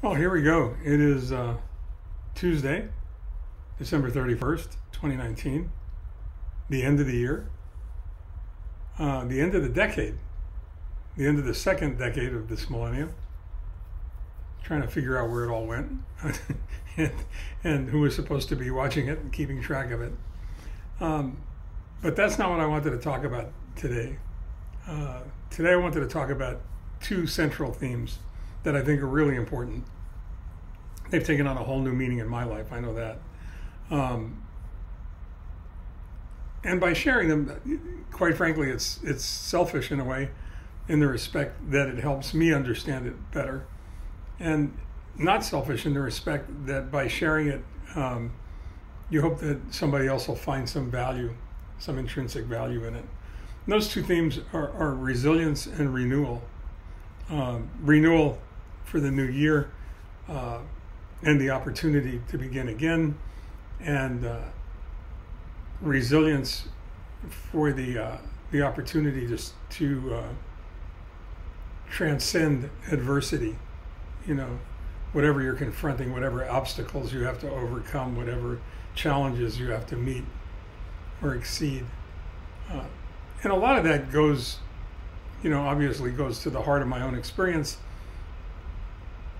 Well, here we go. It is uh, Tuesday, December 31st, 2019, the end of the year, uh, the end of the decade, the end of the second decade of this millennium. Trying to figure out where it all went and, and, who was supposed to be watching it and keeping track of it. Um, but that's not what I wanted to talk about today. Uh, today, I wanted to talk about two central themes that I think are really important. They've taken on a whole new meaning in my life. I know that. Um, and by sharing them, quite frankly, it's it's selfish in a way, in the respect that it helps me understand it better, and not selfish in the respect that by sharing it, um, you hope that somebody else will find some value, some intrinsic value in it. And those two themes are, are resilience and renewal. Um, renewal for the new year uh, and the opportunity to begin again, and uh, resilience for the uh, the opportunity to to uh, transcend adversity. You know, whatever you're confronting, whatever obstacles you have to overcome, whatever challenges you have to meet or exceed. Uh, and a lot of that goes, you know, obviously goes to the heart of my own experience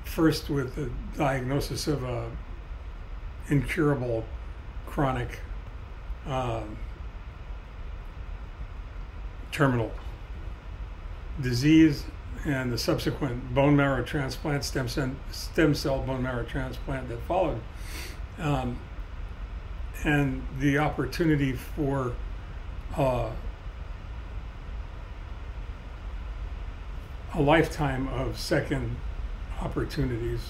first with the diagnosis of a incurable chronic um, terminal disease and the subsequent bone marrow transplant, stem cell, stem cell bone marrow transplant that followed, um, and the opportunity for uh, a lifetime of second opportunities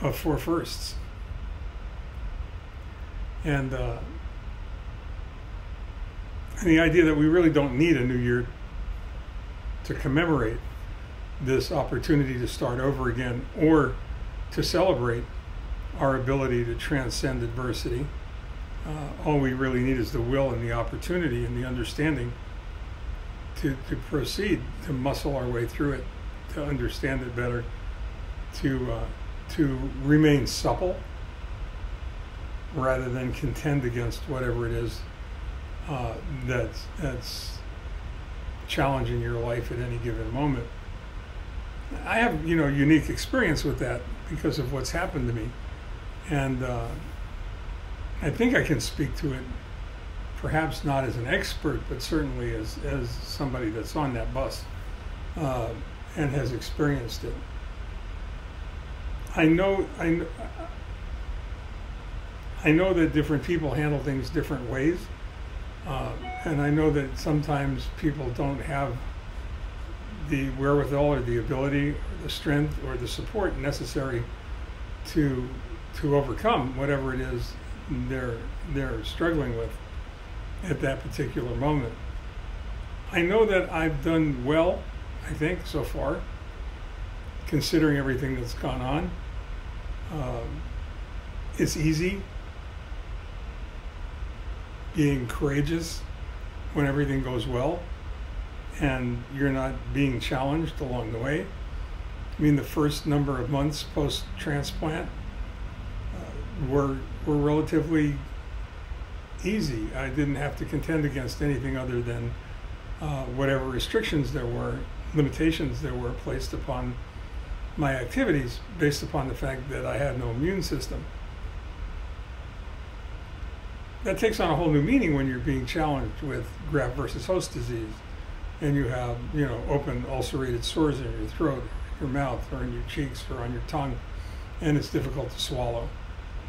uh, for firsts. And, uh, and the idea that we really don't need a new year to commemorate this opportunity to start over again or to celebrate our ability to transcend adversity. Uh, all we really need is the will and the opportunity and the understanding to, to proceed, to muscle our way through it understand it better, to uh, to remain supple rather than contend against whatever it is uh, that's that's challenging your life at any given moment. I have you know unique experience with that because of what's happened to me, and uh, I think I can speak to it. Perhaps not as an expert, but certainly as, as somebody that's on that bus. Uh, and has experienced it. I know I, I know that different people handle things different ways, uh, and I know that sometimes people don't have the wherewithal or the ability or the strength or the support necessary to to overcome whatever it is they're they're struggling with at that particular moment. I know that I've done well I think, so far, considering everything that's gone on. Um, it's easy being courageous when everything goes well and you're not being challenged along the way. I mean, the first number of months post transplant uh, were, were relatively easy. I didn't have to contend against anything other than uh, whatever restrictions there were limitations there were placed upon my activities based upon the fact that I had no immune system. That takes on a whole new meaning when you're being challenged with graft versus host disease and you have, you know, open ulcerated sores in your throat, your mouth, or in your cheeks, or on your tongue, and it's difficult to swallow.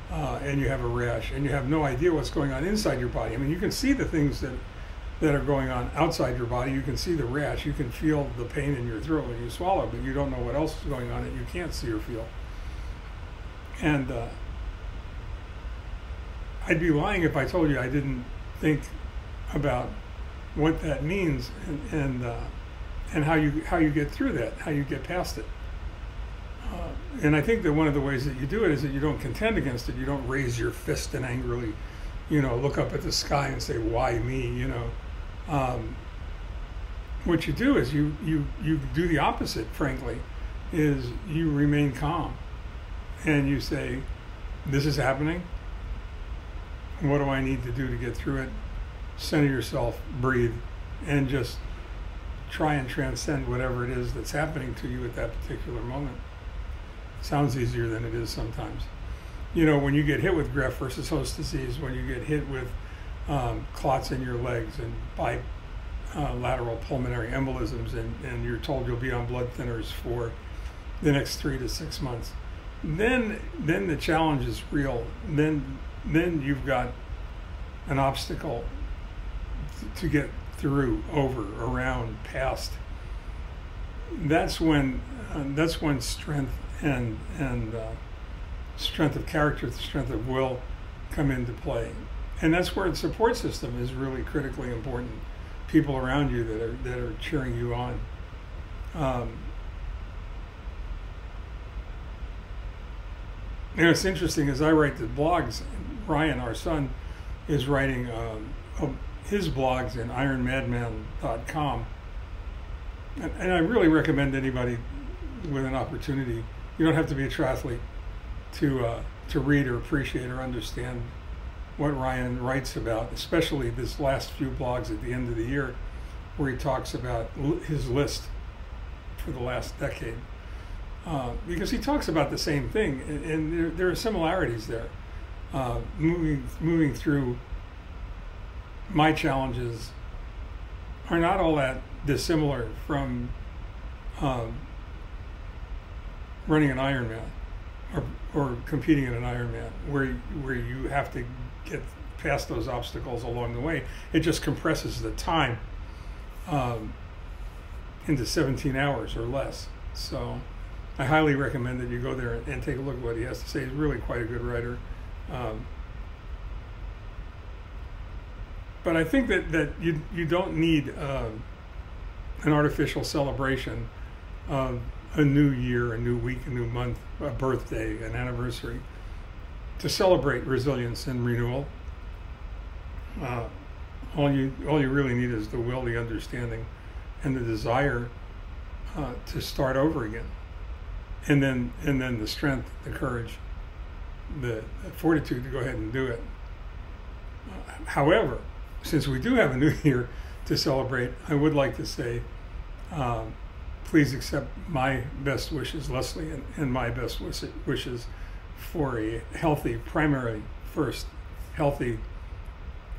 Uh, and you have a rash, and you have no idea what's going on inside your body. I mean, you can see the things that that are going on outside your body. You can see the rash, you can feel the pain in your throat when you swallow, but you don't know what else is going on that you can't see or feel. And uh, I'd be lying if I told you I didn't think about what that means and and, uh, and how you how you get through that, how you get past it. Uh, and I think that one of the ways that you do it is that you don't contend against it. You don't raise your fist and angrily, you know, look up at the sky and say, "Why me?" You know, um, what you do is you, you, you do the opposite, frankly. is you remain calm and you say, This is happening. What do I need to do to get through it? Center yourself, breathe, and just try and transcend whatever it is that's happening to you at that particular moment. Sounds easier than it is sometimes. You know, when you get hit with graft versus host disease, when you get hit with um, clots in your legs and bilateral pulmonary embolisms, and, and you're told you'll be on blood thinners for the next three to six months, then then the challenge is real. Then then you've got an obstacle to get through, over, around, past. That's when uh, that's when strength and and uh, strength of character, strength of will, come into play, and that's where the support system is really critically important. People around you that are that are cheering you on. Um, you know, it's interesting as I write the blogs. Ryan, our son, is writing um, his blogs in ironmadman.com. And, and I really recommend anybody with an opportunity, you don't have to be a triathlete to, uh, to read or appreciate or understand what Ryan writes about, especially this last few blogs at the end of the year, where he talks about his list for the last decade. Uh, because he talks about the same thing, and, and there, there, are similarities there. Uh, moving moving through my challenges are not all that dissimilar from um, running an Ironman or, or competing in an Ironman, where where you have to get past those obstacles along the way. It just compresses the time um, into 17 hours or less. So I highly recommend that you go there and take a look at what he has to say. He's really quite a good writer. Um, but I think that, that you, you don't need uh, an artificial celebration of a new year, a new week, a new month, a birthday, an anniversary to celebrate resilience and renewal. Uh, all you all you really need is the will, the understanding, and the desire uh, to start over again, and then and then the strength, the courage, the, the fortitude to go ahead and do it. Uh, however, since we do have a new year to celebrate, I would like to say, um, please accept my best wishes, Leslie, and, and my best wishes for a healthy, primary first, healthy,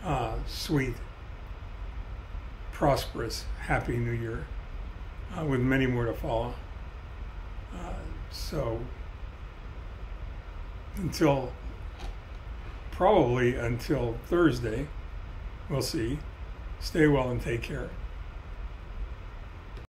uh, sweet, prosperous, happy new year uh, with many more to follow. Uh, so, until probably until Thursday. We'll see. Stay well and take care.